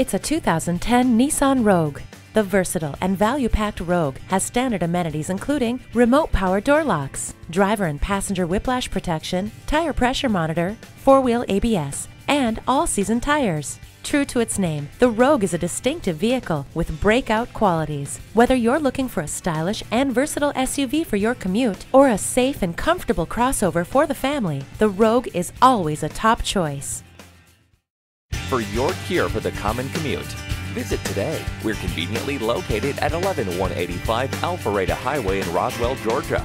It's a 2010 Nissan Rogue. The versatile and value-packed Rogue has standard amenities including remote power door locks, driver and passenger whiplash protection, tire pressure monitor, four-wheel ABS, and all-season tires. True to its name, the Rogue is a distinctive vehicle with breakout qualities. Whether you're looking for a stylish and versatile SUV for your commute or a safe and comfortable crossover for the family, the Rogue is always a top choice. For your cure for the common commute, visit today. We're conveniently located at 11185 Alpharetta Highway in Roswell, Georgia.